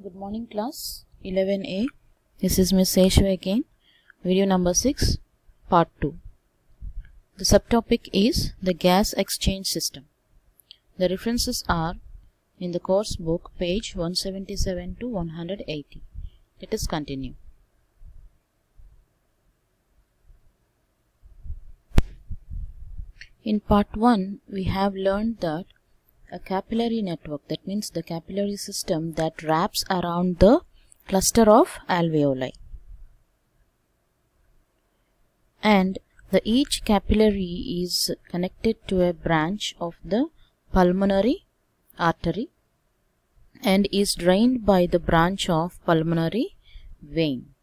Good morning class 11a. This is Miss Seshu again. Video number 6 part 2. The subtopic is the gas exchange system. The references are in the course book page 177 to 180. Let us continue. In part 1 we have learned that a capillary network. That means the capillary system that wraps around the cluster of alveoli. And the each capillary is connected to a branch of the pulmonary artery and is drained by the branch of pulmonary vein.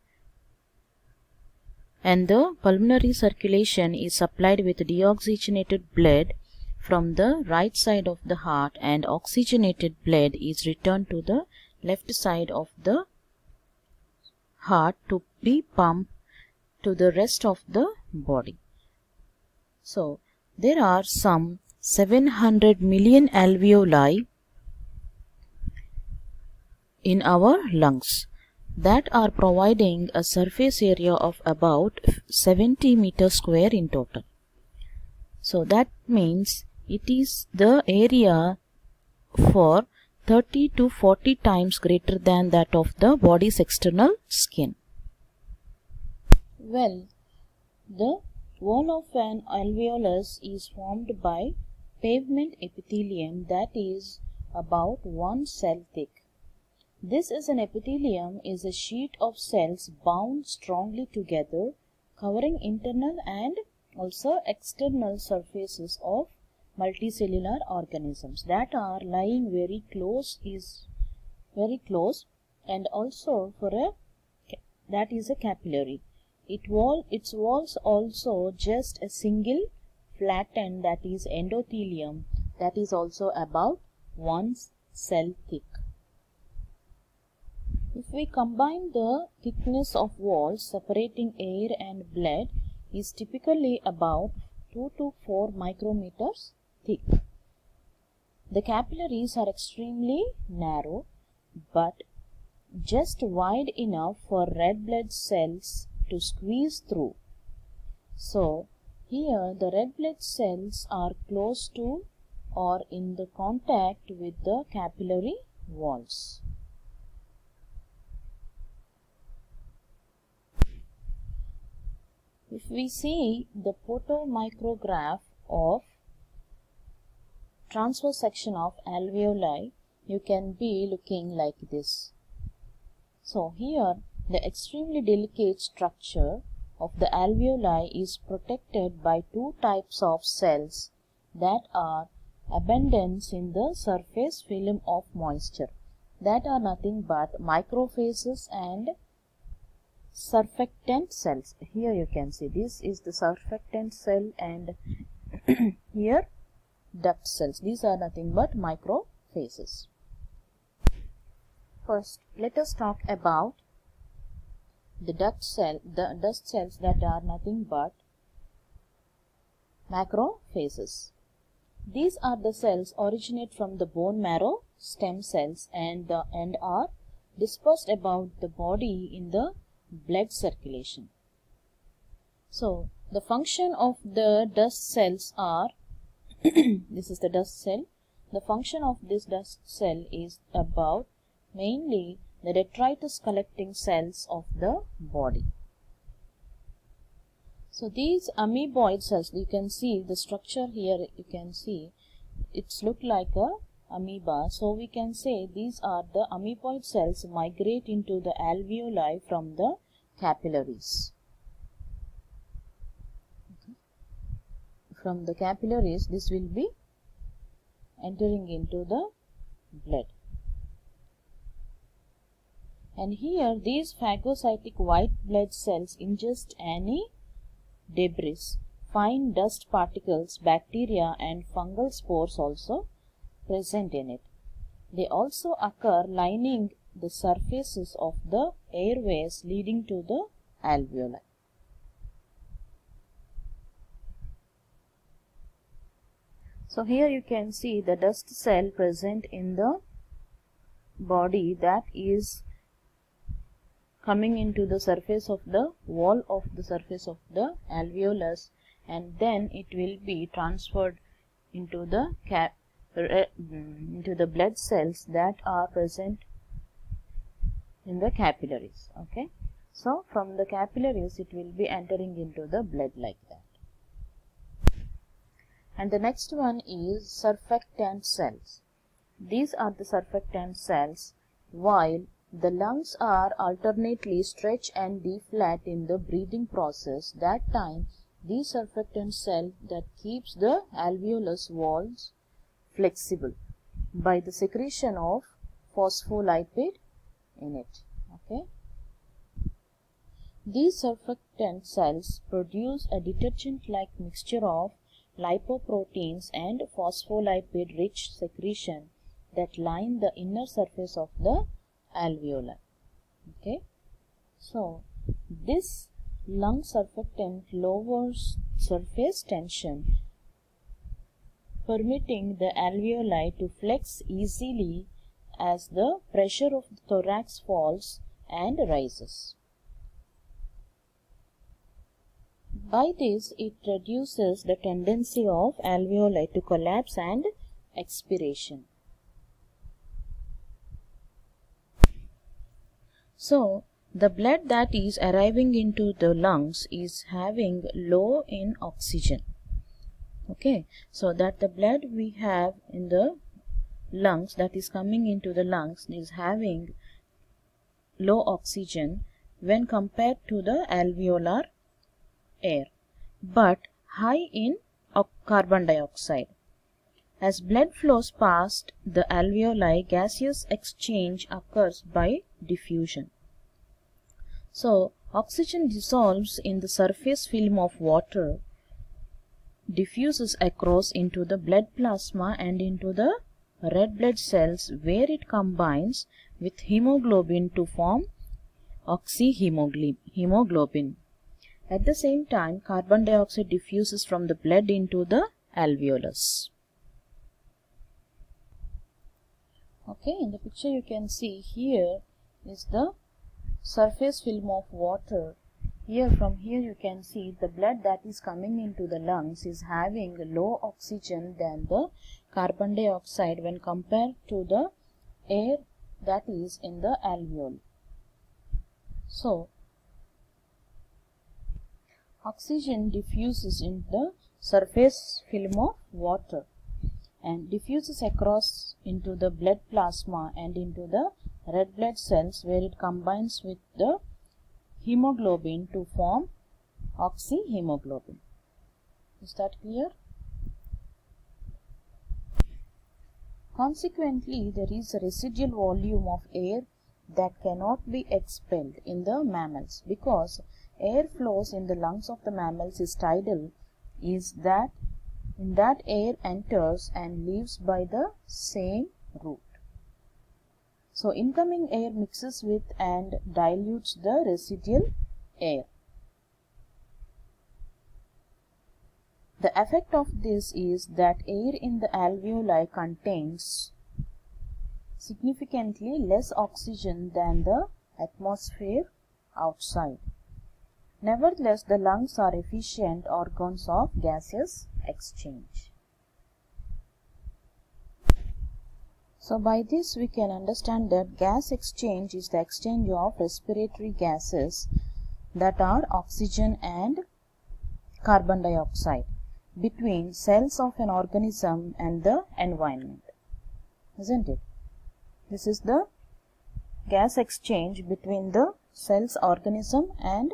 And the pulmonary circulation is supplied with deoxygenated blood from the right side of the heart and oxygenated blood is returned to the left side of the heart to be pumped to the rest of the body. So, there are some 700 million alveoli in our lungs that are providing a surface area of about 70 meter square in total. So that means it is the area for 30 to 40 times greater than that of the body's external skin. Well, the wall of an alveolus is formed by pavement epithelium that is about one cell thick. This is an epithelium is a sheet of cells bound strongly together covering internal and also external surfaces of multicellular organisms that are lying very close is very close and also for a that is a capillary. It wall its walls also just a single flattened that is endothelium that is also about one cell thick. If we combine the thickness of walls separating air and blood is typically about 2 to 4 micrometers thick. The capillaries are extremely narrow but just wide enough for red blood cells to squeeze through. So, here the red blood cells are close to or in the contact with the capillary walls. If we see the photomicrograph of transverse section of alveoli, you can be looking like this. So here the extremely delicate structure of the alveoli is protected by two types of cells that are abundant in the surface film of moisture that are nothing but macrophages and surfactant cells. Here you can see this is the surfactant cell and here duct cells. These are nothing but macrophages. First, let us talk about the duct cell, the dust cells that are nothing but macrophages. These are the cells originate from the bone marrow stem cells and, the, and are dispersed about the body in the blood circulation. So, the function of the dust cells are, this is the dust cell, the function of this dust cell is about mainly the detritus collecting cells of the body. So, these amoeboid cells, you can see the structure here, you can see it's look like a amoeba. So, we can say these are the amoeboid cells migrate into the alveoli from the capillaries. From the capillaries, this will be entering into the blood. And here, these phagocytic white blood cells ingest any debris, fine dust particles, bacteria and fungal spores also present in it. They also occur lining the surfaces of the airways leading to the alveoli. So here you can see the dust cell present in the body that is coming into the surface of the wall of the surface of the alveolus and then it will be transferred into the cap mm, into the blood cells that are present in the capillaries okay? So from the capillaries it will be entering into the blood like that and the next one is surfactant cells. These are the surfactant cells while the lungs are alternately stretch and deflate in the breathing process. That time the surfactant cell that keeps the alveolus walls flexible by the secretion of phospholipid in it. Okay? These surfactant cells produce a detergent like mixture of lipoproteins and phospholipid rich secretion that line the inner surface of the alveoli okay so this lung surfactant lowers surface tension permitting the alveoli to flex easily as the pressure of the thorax falls and rises. By this, it reduces the tendency of alveoli to collapse and expiration. So, the blood that is arriving into the lungs is having low in oxygen. Okay, so that the blood we have in the lungs that is coming into the lungs is having low oxygen when compared to the alveolar air but high in carbon dioxide. As blood flows past the alveoli, gaseous exchange occurs by diffusion. So, oxygen dissolves in the surface film of water, diffuses across into the blood plasma and into the red blood cells where it combines with hemoglobin to form oxyhemoglobin. At the same time, carbon dioxide diffuses from the blood into the alveolus. Okay, in the picture you can see here is the surface film of water here from here you can see the blood that is coming into the lungs is having low oxygen than the carbon dioxide when compared to the air that is in the alveoli. So, oxygen diffuses in the surface film of water and diffuses across into the blood plasma and into the red blood cells where it combines with the hemoglobin to form oxyhemoglobin. Is that clear? Consequently, there is a residual volume of air that cannot be expelled in the mammals because air flows in the lungs of the mammals is tidal is that in that air enters and leaves by the same route. So incoming air mixes with and dilutes the residual air. The effect of this is that air in the alveoli contains significantly less oxygen than the atmosphere outside. Nevertheless, the lungs are efficient organs of gaseous exchange. So by this we can understand that gas exchange is the exchange of respiratory gases that are oxygen and carbon dioxide between cells of an organism and the environment. Isn't it? This is the gas exchange between the cells organism and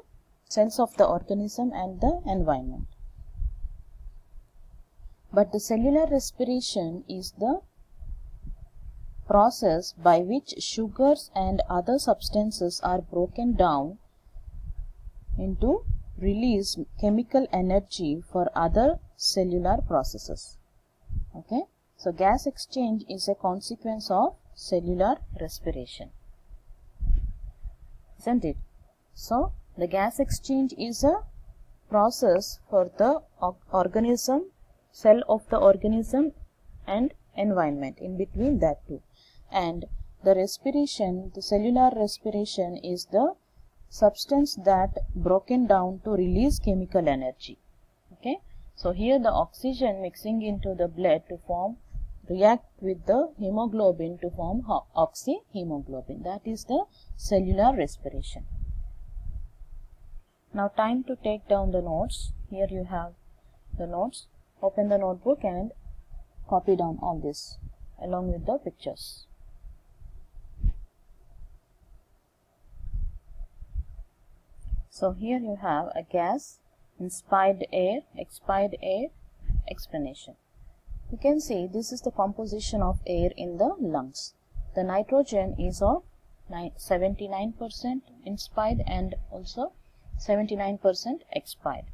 cells of the organism and the environment. But the cellular respiration is the process by which sugars and other substances are broken down into release chemical energy for other cellular processes. Okay. So, gas exchange is a consequence of cellular respiration. Isn't it? So, the gas exchange is a process for the organism, cell of the organism and environment in between that two and the respiration, the cellular respiration is the substance that broken down to release chemical energy. Okay. So here the oxygen mixing into the blood to form react with the hemoglobin to form oxyhemoglobin. That is the cellular respiration. Now time to take down the notes. Here you have the notes. Open the notebook and copy down all this along with the pictures. So here you have a gas, inspired air, expired air, explanation. You can see this is the composition of air in the lungs. The nitrogen is of 79% inspired and also 79% expired.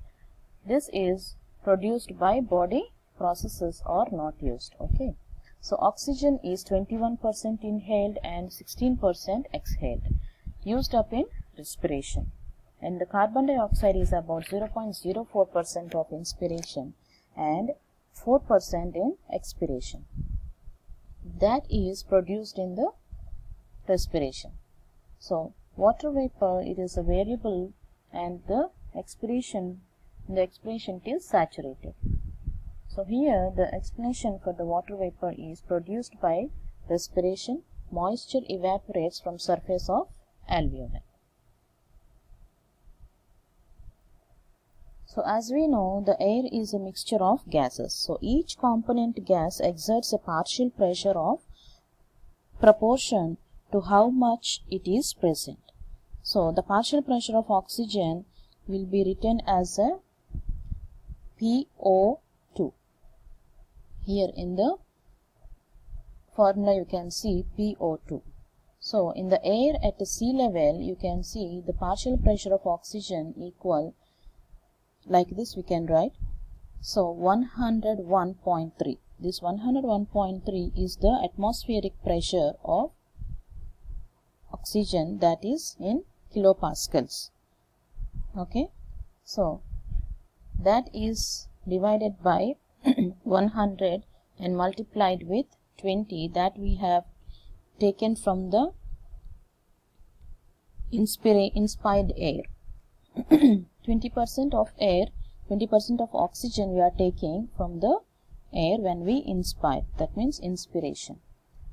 This is produced by body processes or not used. Okay. So oxygen is 21% inhaled and 16% exhaled used up in respiration and the carbon dioxide is about 0.04% of inspiration and 4% in expiration. That is produced in the respiration. So, water vapor it is a variable and the expiration the expiration is saturated. So here the explanation for the water vapor is produced by respiration moisture evaporates from surface of alveoli. So as we know, the air is a mixture of gases. So each component gas exerts a partial pressure of proportion to how much it is present. So the partial pressure of oxygen will be written as a PO2. Here in the formula you can see PO2. So in the air at the sea level you can see the partial pressure of oxygen equal like this we can write so 101.3 this 101.3 is the atmospheric pressure of oxygen that is in kilopascals okay so that is divided by 100 and multiplied with 20 that we have taken from the inspired air 20% of air, 20% of oxygen we are taking from the air when we inspire. That means inspiration.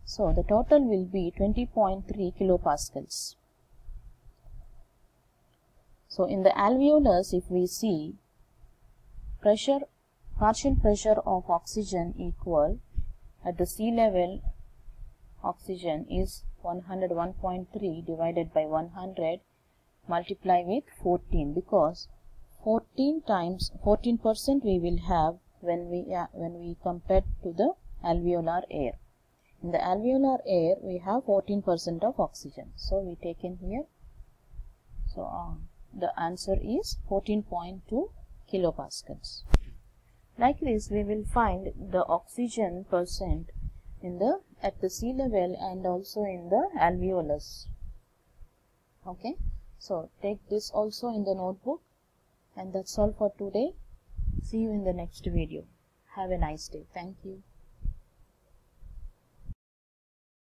So the total will be 20.3 kilopascals. So in the alveolus if we see pressure partial pressure of oxygen equal at the sea level oxygen is 101.3 divided by 100 multiply with 14 because 14 times 14 percent we will have when we uh, when we compare to the alveolar air. In the alveolar air we have 14 percent of oxygen. So we take in here. So uh, the answer is 14.2 kilopascals like this we will find the oxygen percent in the at the sea level and also in the alveolus okay so take this also in the notebook and that's all for today. See you in the next video. Have a nice day. Thank you.